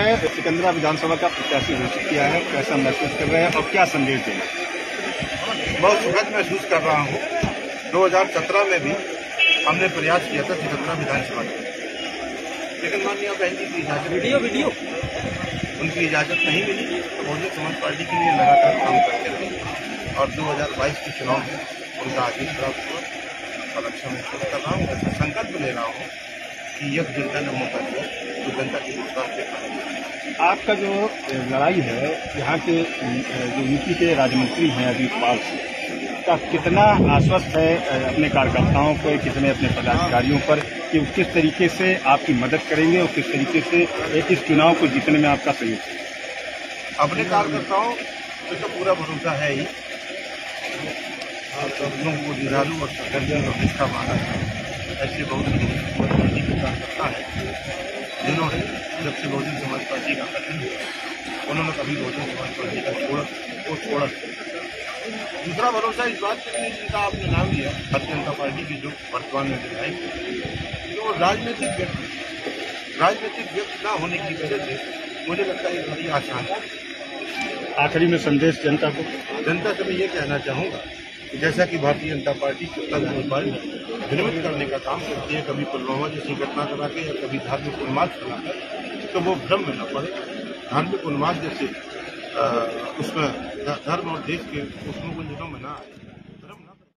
मथुरा विधानसभा का प्रत्याशी घोषित किया है कैसा महसूस कर रहे हैं और क्या संदेश देना बहुत सुखद महसूस कर रहा हूँ। 2017 में भी हमने प्रयास किया था सिकंदरा विधानसभा का। लेकिन माननीय बहन जी की इजाज़त वीडियो वीडियो। उनकी इजाज़त नहीं मिली तो बहुजन समाज पार्टी के लिए लगातार काम करते रहे और 2022 के चुनाव में उनका आदेश प्राप्त हुआ। और अच्छा महसूस कर रहा हूँ संकल्प ले रहा हूँ कि यह जनता ने मौका दिया तो जनता की विश्वास देखा आपका जो लड़ाई है यहाँ के जो यूपी के राज्यमंत्री हैं अजीत पाल सिंह का कितना आश्वस्त है अपने कार्यकर्ताओं को कितने अपने पदाधिकारियों पर कि वो किस तरीके से आपकी मदद करेंगे और किस तरीके से इस चुनाव को जीतने में आपका सहयोग है अपने कार्यकर्ताओं पे तो पूरा भरोसा है ही। लोगों को जुझारू और और निष्ठा माना है। ऐसे बहुत के कार्यकर्ता है जिन्होंने जब से बहुजन समाज पार्टी का गठन हुआ उन्होंने कभी बहुजन समाज पार्टी का छोड़ को छोड़ा दूसरा भरोसा इस बात पे नहीं जिनका आपने नाम लिया भारतीय जनता पार्टी की जो वर्तमान में विधायक वो राजनीतिक व्यक्ति राजनीतिक व्यक्ति न होने की वजह से मुझे लगता है बड़ी आसान है। आखिरी में संदेश जनता को। जनता से मैं ये कहना चाहूँगा जैसा कि भारतीय जनता पार्टी सत्ताधारी पर भ्रमित करने का काम करती है, कभी पुलवामा जैसी घटना करा के या कभी धार्मिक उन्माद कराकर तो वो भ्रम में न पड़े। धार्मिक उन्माद जैसे उसमें धर्म और देश के उसमें को में ना आए।